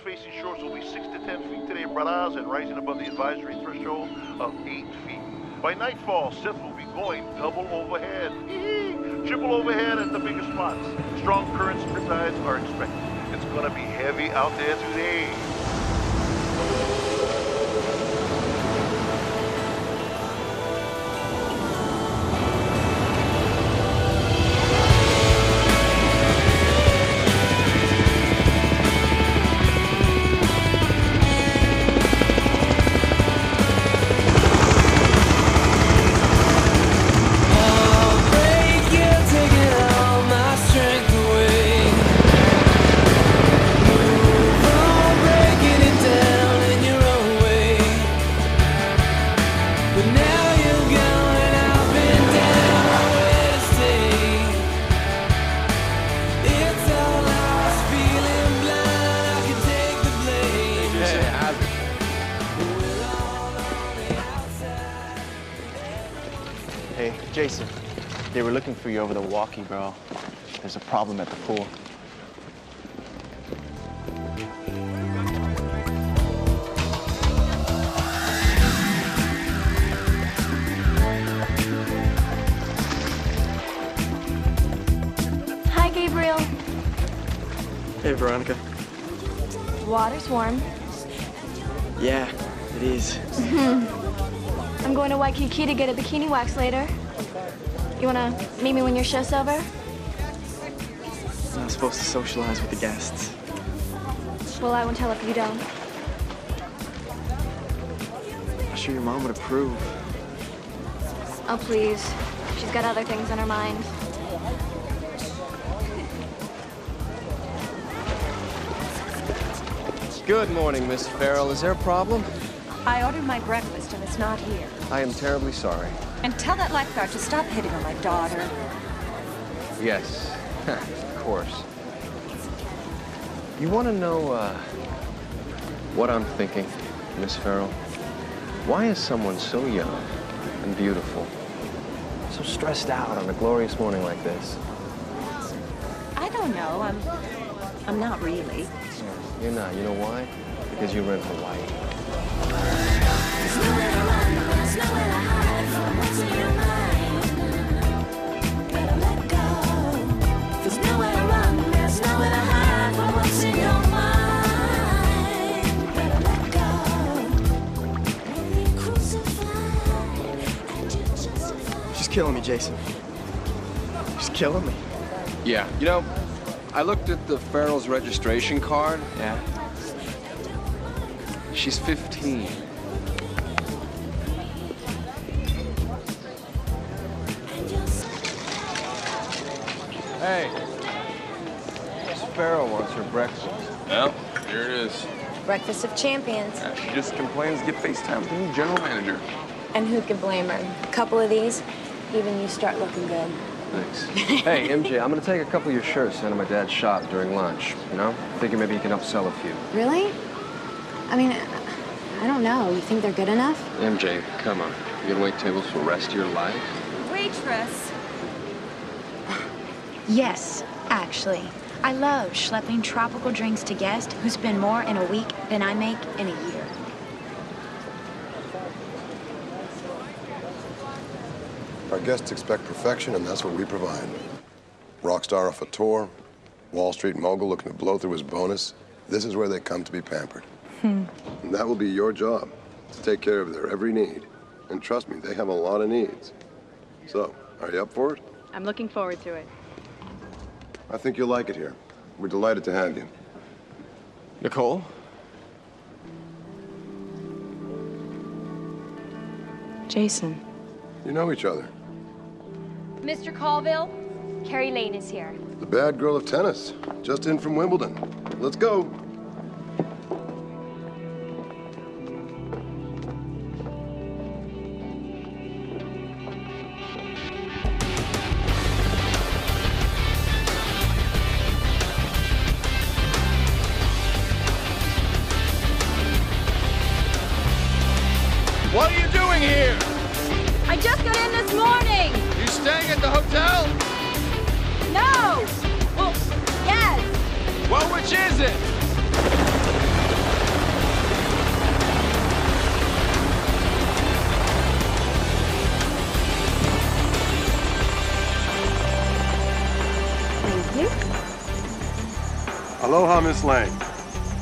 facing shores will be 6 to 10 feet today in Brazos and rising above the advisory threshold of 8 feet. By nightfall, Seth will be going double overhead. Triple overhead at the biggest spots. Strong currents and riptides are expected. It's going to be heavy out there today. Hey, Jason. They were looking for you over the walkie, bro. There's a problem at the pool. Hi, Gabriel. Hey, Veronica. Water's warm. Yeah, it is. I'm going to Waikiki to get a bikini wax later. You wanna meet me when your show's over? I'm supposed to socialize with the guests. Well, I won't tell if you don't. I'm sure your mom would approve. Oh, please. She's got other things on her mind. Good morning, Miss Farrell. Is there a problem? I ordered my breakfast and it's not here. I am terribly sorry. And tell that lifeguard to stop hitting on my daughter. Yes, of course. You want to know uh, what I'm thinking, Miss Farrell? Why is someone so young and beautiful so stressed out on a glorious morning like this? I don't know. I'm I'm not really. You're not. You know why? Because you were in Hawaii. She's killing me, Jason. She's killing me. Yeah. You know, I looked at the Farrell's registration card. Yeah. She's 15. Hey. Miss Farrell wants her breakfast. Well, here it is. Breakfast of champions. Uh, She just complains to get FaceTime with the new general manager. And who can blame her? A couple of these, even you start looking good. Thanks. hey, MJ, I'm gonna take a couple of your shirts down to my dad's shop during lunch. You know? Figure maybe you can upsell a few. Really? I mean, I don't know. You think they're good enough? MJ, come on. You gonna wait tables for the rest of your life? Waitress. Yes, actually. I love schlepping tropical drinks to guests who spend more in a week than I make in a year. Our guests expect perfection, and that's what we provide. Rockstar off a tour, Wall Street mogul looking to blow through his bonus. This is where they come to be pampered. Hmm. And that will be your job, to take care of their every need. And trust me, they have a lot of needs. So, are you up for it? I'm looking forward to it. I think you'll like it here. We're delighted to have you. Nicole? Jason. You know each other. Mr. Colville, Cari Layne is here. The bad girl of tennis, just in from Wimbledon. Let's go. No! Well, yes! Well, which is it? Aloha, Miss Layne.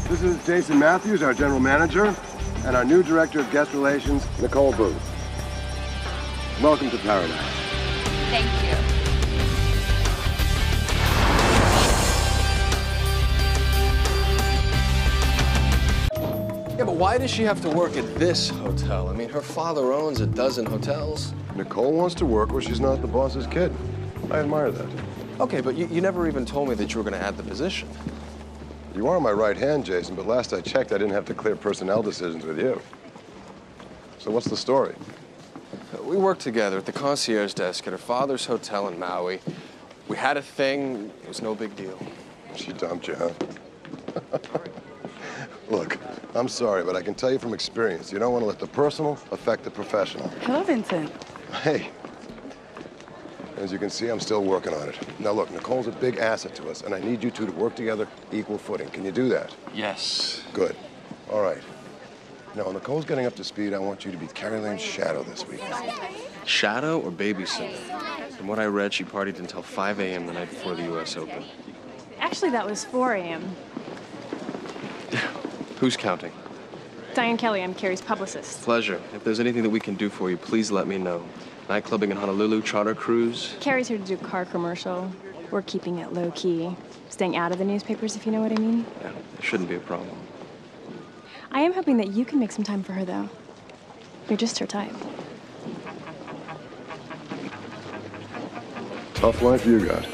This is Jason Matthews, our general manager, and our new director of guest relations, Nicole Booth. Welcome to paradise. Thank you. Yeah, but why does she have to work at this hotel? I mean, her father owns a dozen hotels. Nicole wants to work where she's not the boss's kid. I admire that. Okay, but you, you never even told me that you were going to add the position. You are my right hand, Jason, but last I checked, I didn't have to clear personnel decisions with you. So what's the story? We worked together at the concierge desk at her father's hotel in Maui. We had a thing. It was no big deal. She dumped you, huh? Look, I'm sorry, but I can tell you from experience, you don't want to let the personal affect the professional. Hello, Vincent. Hey, as you can see, I'm still working on it. Now look, Nicole's a big asset to us, and I need you two to work together equal footing. Can you do that? Yes. Good. All right. Now, Nicole's getting up to speed, I want you to be Cari Layne's shadow this week. Shadow or babysitter? From what I read, she partied until 5 a.m. the night before the U.S. Open. Actually, that was 4 a.m. Who's counting? Diane Kelly, I'm Cari's publicist. Pleasure. If there's anything that we can do for you, please let me know. Nightclubbing in Honolulu, charter cruise. Cari's here to do a car commercial. We're keeping it low key, staying out of the newspapers, if you know what I mean. Yeah, it shouldn't be a problem. I am hoping that you can make some time for her, though. You're just her type. Tough life you got.